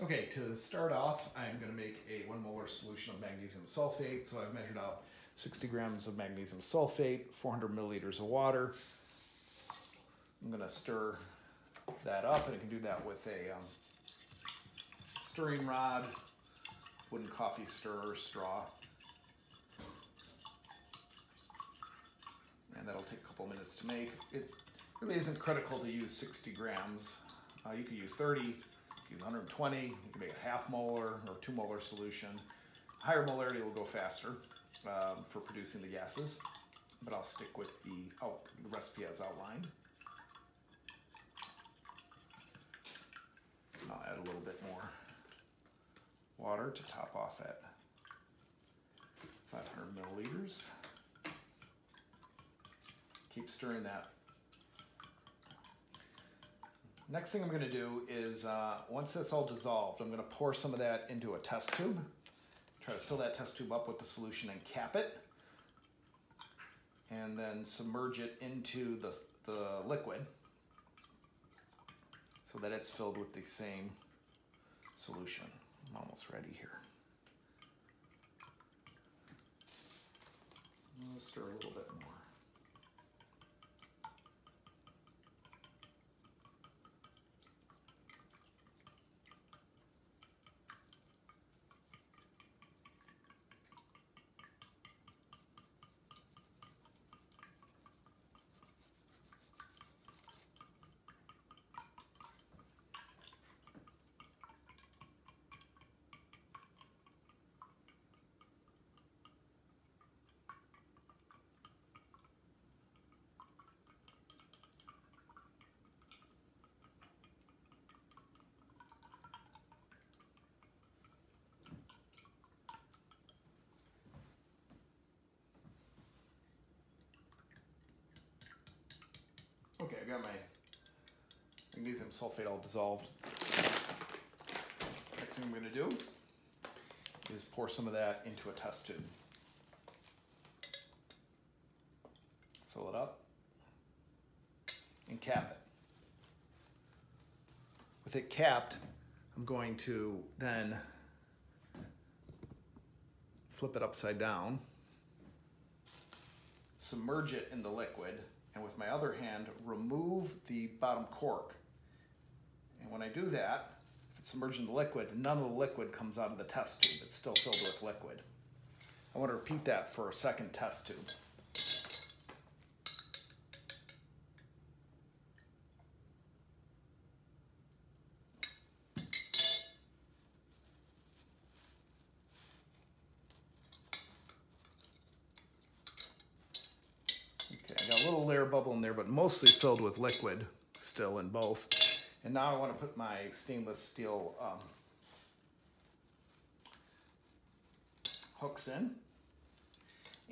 Okay, to start off, I'm going to make a one molar solution of magnesium sulfate. So I've measured out 60 grams of magnesium sulfate, 400 milliliters of water. I'm going to stir that up, and I can do that with a um, stirring rod, wooden coffee stirrer, straw. And that'll take a couple minutes to make. It really isn't critical to use 60 grams. Uh, you could use 30, use 120, you can make a half molar or two molar solution. Higher molarity will go faster um, for producing the gases, but I'll stick with the, oh, the recipe as outlined. I'll add a little bit more water to top off at 500 milliliters. Keep stirring that Next thing I'm going to do is, uh, once that's all dissolved, I'm going to pour some of that into a test tube. Try to fill that test tube up with the solution and cap it. And then submerge it into the, the liquid so that it's filled with the same solution. I'm almost ready here. Stir a little bit more. Okay, I got my magnesium sulfate all dissolved. Next thing I'm going to do is pour some of that into a test tube. Fill it up and cap it. With it capped, I'm going to then flip it upside down, submerge it in the liquid, and with my other hand, remove the bottom cork. And when I do that, if it's submerged in the liquid, none of the liquid comes out of the test tube. It's still filled with liquid. I want to repeat that for a second test tube. little layer bubble in there, but mostly filled with liquid still in both. And now I want to put my stainless steel um, hooks in.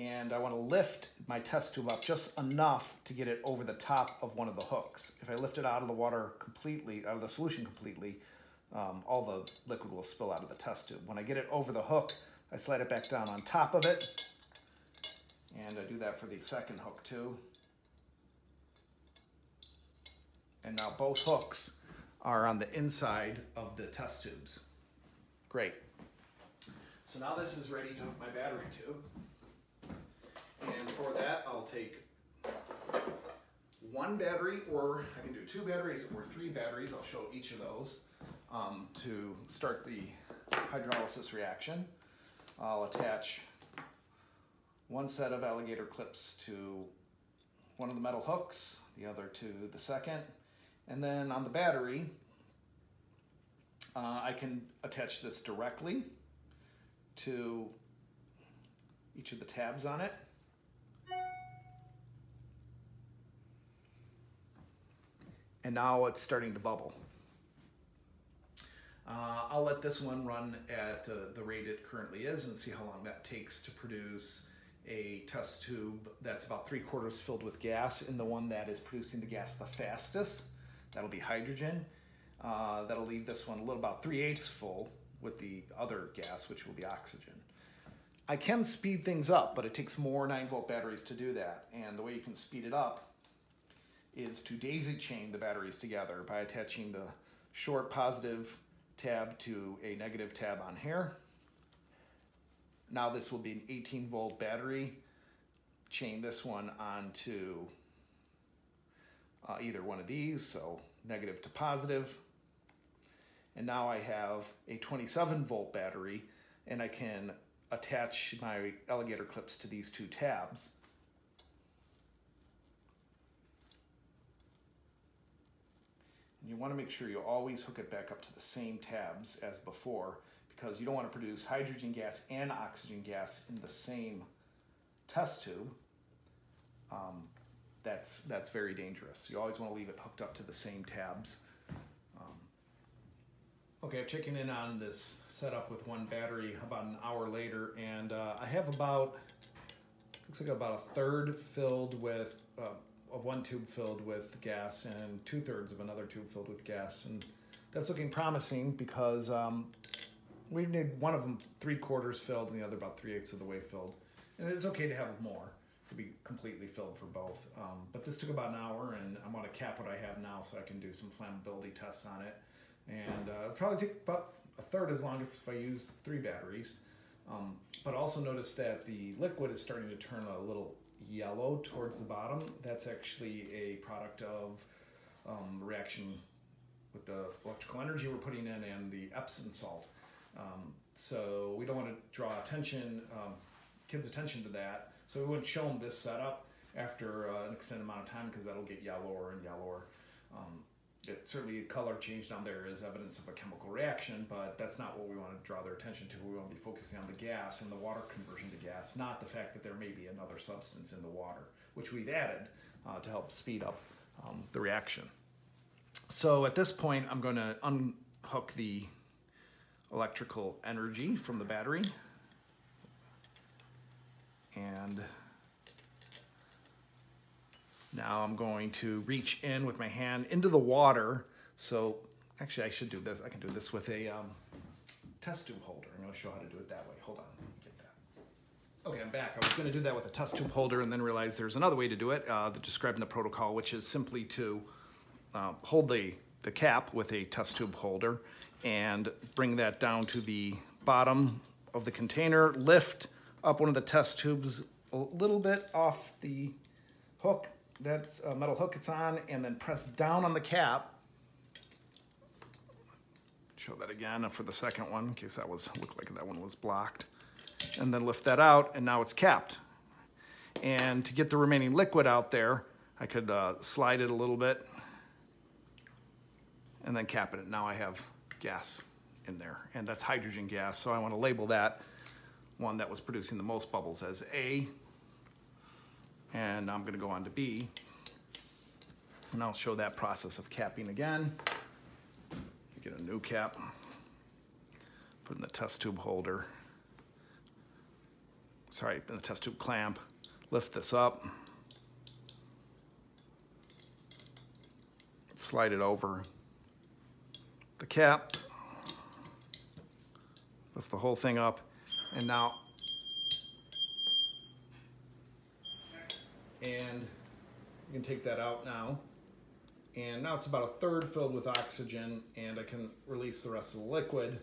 And I want to lift my test tube up just enough to get it over the top of one of the hooks. If I lift it out of the water completely, out of the solution completely, um, all the liquid will spill out of the test tube. When I get it over the hook, I slide it back down on top of it. And I do that for the second hook too. And now both hooks are on the inside of the test tubes. Great. So now this is ready to hook my battery to. And for that, I'll take one battery, or I can do two batteries or three batteries. I'll show each of those um, to start the hydrolysis reaction. I'll attach one set of alligator clips to one of the metal hooks, the other to the second, and then on the battery, uh, I can attach this directly to each of the tabs on it. And now it's starting to bubble. Uh, I'll let this one run at uh, the rate it currently is and see how long that takes to produce a test tube that's about three quarters filled with gas and the one that is producing the gas the fastest. That'll be hydrogen. Uh, that'll leave this one a little about 3 eighths full with the other gas, which will be oxygen. I can speed things up, but it takes more 9 volt batteries to do that. And the way you can speed it up is to daisy chain the batteries together by attaching the short positive tab to a negative tab on here. Now this will be an 18 volt battery. Chain this one onto uh, either one of these, so negative to positive. And now I have a 27 volt battery and I can attach my alligator clips to these two tabs. And you want to make sure you always hook it back up to the same tabs as before because you don't want to produce hydrogen gas and oxygen gas in the same test tube. Um, that's, that's very dangerous. You always want to leave it hooked up to the same tabs. Um, okay, I'm checking in on this setup with one battery about an hour later, and uh, I have about, looks like about a third filled with, uh, of one tube filled with gas and two thirds of another tube filled with gas. And that's looking promising because um, we need one of them three quarters filled and the other about three eighths of the way filled. And it's okay to have more be completely filled for both. Um, but this took about an hour and I want to cap what I have now so I can do some flammability tests on it. And uh, probably take about a third as long if I use three batteries. Um, but also notice that the liquid is starting to turn a little yellow towards the bottom. That's actually a product of um, reaction with the electrical energy we're putting in and the Epsom salt. Um, so we don't want to draw attention, um, kids' attention to that. So we wouldn't show them this setup after uh, an extended amount of time because that'll get yellower and yellower. Um, it, certainly color change down there is evidence of a chemical reaction, but that's not what we want to draw their attention to. We want to be focusing on the gas and the water conversion to gas, not the fact that there may be another substance in the water, which we've added uh, to help speed up um, the reaction. So at this point, I'm going to unhook the electrical energy from the battery. And now I'm going to reach in with my hand into the water. So actually I should do this. I can do this with a um, test tube holder. I'm gonna show how to do it that way. Hold on, get that. Okay, I'm back. I was gonna do that with a test tube holder and then realized there's another way to do it, uh, described in the protocol, which is simply to uh, hold the, the cap with a test tube holder and bring that down to the bottom of the container, lift up one of the test tubes a little bit off the hook, that's a metal hook it's on, and then press down on the cap. Show that again for the second one, in case that was looked like that one was blocked. And then lift that out, and now it's capped. And to get the remaining liquid out there, I could uh, slide it a little bit and then cap it. Now I have gas in there, and that's hydrogen gas. So I want to label that one that was producing the most bubbles as A, and I'm going to go on to B, and I'll show that process of capping again. Get a new cap, put in the test tube holder, sorry, in the test tube clamp, lift this up, slide it over. The cap, lift the whole thing up, and now, and you can take that out now. And now it's about a third filled with oxygen and I can release the rest of the liquid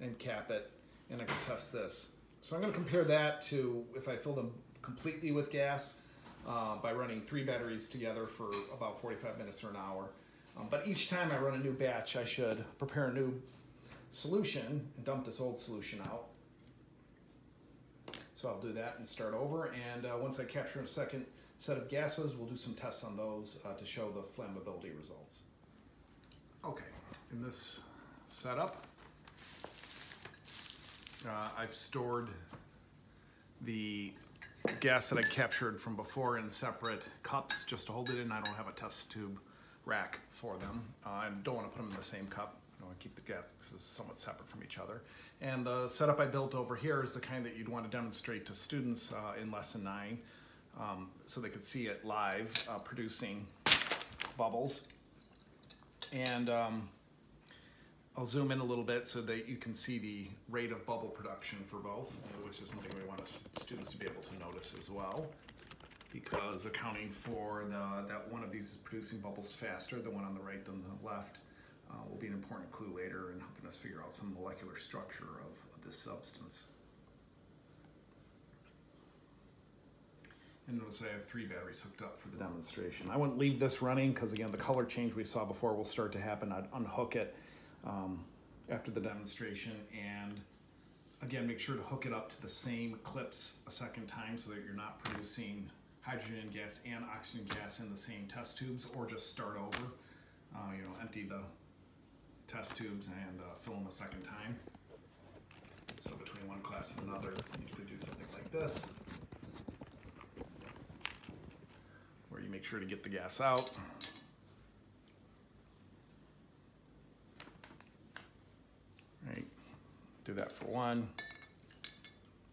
and cap it and I can test this. So I'm gonna compare that to if I fill them completely with gas uh, by running three batteries together for about 45 minutes or an hour. Um, but each time I run a new batch, I should prepare a new solution and dump this old solution out. So I'll do that and start over. And uh, once I capture a second set of gases, we'll do some tests on those uh, to show the flammability results. Okay, in this setup, uh, I've stored the gas that I captured from before in separate cups just to hold it in. I don't have a test tube rack for them. Uh, I don't want to put them in the same cup. Keep the gas somewhat separate from each other. And the setup I built over here is the kind that you'd want to demonstrate to students uh, in lesson nine um, so they could see it live uh, producing bubbles. And um, I'll zoom in a little bit so that you can see the rate of bubble production for both, which is something we want students to be able to notice as well because accounting for the, that one of these is producing bubbles faster, the one on the right than the left, uh, will be an important clue later in helping us figure out some molecular structure of, this substance. And notice I have three batteries hooked up for the demonstration. I wouldn't leave this running because again, the color change we saw before will start to happen. I'd unhook it um, after the demonstration and again, make sure to hook it up to the same clips a second time so that you're not producing hydrogen gas and oxygen gas in the same test tubes or just start over. Uh, you know, empty the test tubes and uh, fill them a second time. So between one class and another, you could do something like this. Where you make sure to get the gas out. Right, do that for one.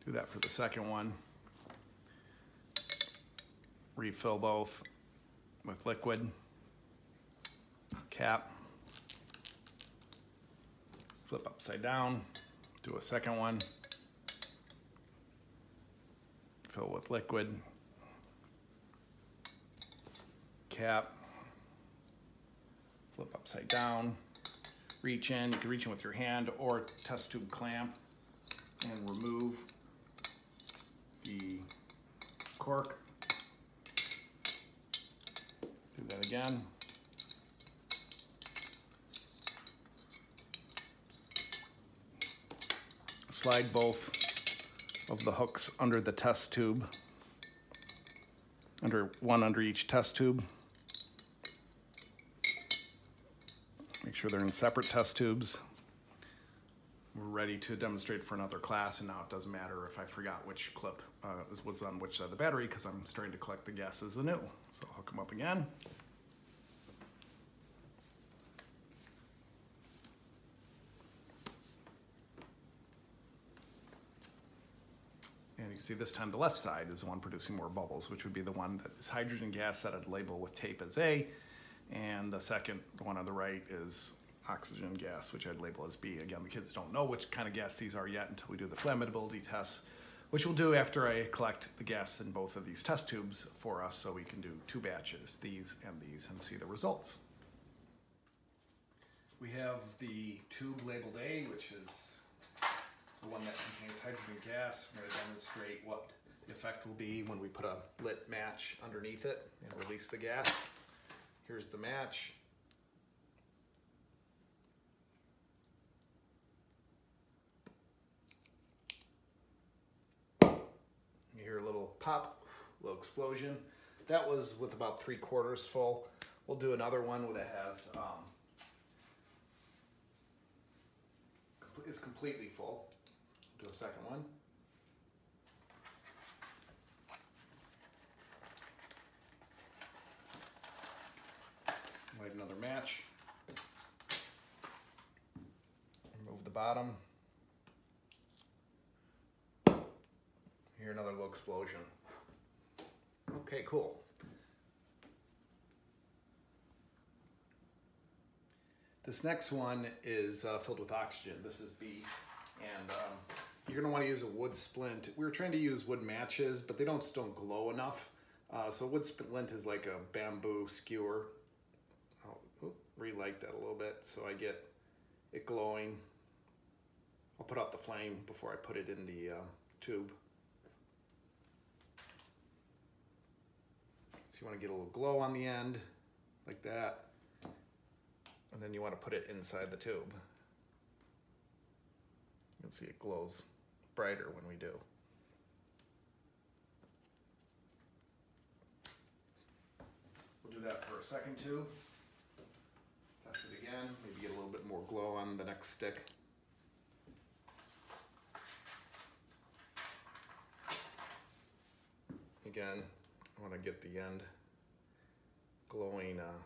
Do that for the second one. Refill both with liquid. Cap. Flip upside down. Do a second one. Fill with liquid. Cap. Flip upside down. Reach in. You can reach in with your hand or test tube clamp and remove the cork. Do that again. Slide both of the hooks under the test tube, under one under each test tube. Make sure they're in separate test tubes. We're ready to demonstrate for another class, and now it doesn't matter if I forgot which clip uh, was on which side of the battery because I'm starting to collect the gases anew. So I'll hook them up again. You can see this time the left side is the one producing more bubbles, which would be the one that is hydrogen gas that I'd label with tape as A. And the second, one on the right, is oxygen gas, which I'd label as B. Again, the kids don't know which kind of gas these are yet until we do the flammability tests, which we'll do after I collect the gas in both of these test tubes for us so we can do two batches, these and these, and see the results. We have the tube labeled A, which is the one that contains hydrogen gas. I'm going to demonstrate what the effect will be when we put a lit match underneath it and release the gas. Here's the match. You hear a little pop, a little explosion. That was with about three quarters full. We'll do another one that has um, is completely full. A second one. Light another match. Remove the bottom. Hear another little explosion. Okay, cool. This next one is uh, filled with oxygen. This is B. And um, you're gonna wanna use a wood splint. We were trying to use wood matches, but they don't, just don't glow enough. Uh, so wood splint is like a bamboo skewer. I'll relight that a little bit so I get it glowing. I'll put out the flame before I put it in the uh, tube. So you want to get a little glow on the end, like that. And then you want to put it inside the tube. You can see it glows brighter when we do. We'll do that for a second too. Test it again, maybe get a little bit more glow on the next stick. Again, I want to get the end glowing uh,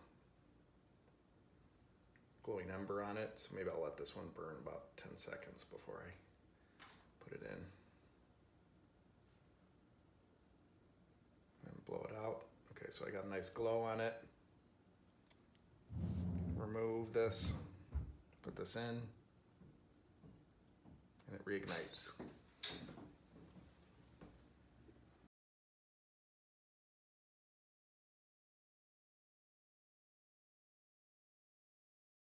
glowing ember on it. So maybe I'll let this one burn about 10 seconds before I put it in. And blow it out. Okay, so I got a nice glow on it. Remove this, put this in, and it reignites.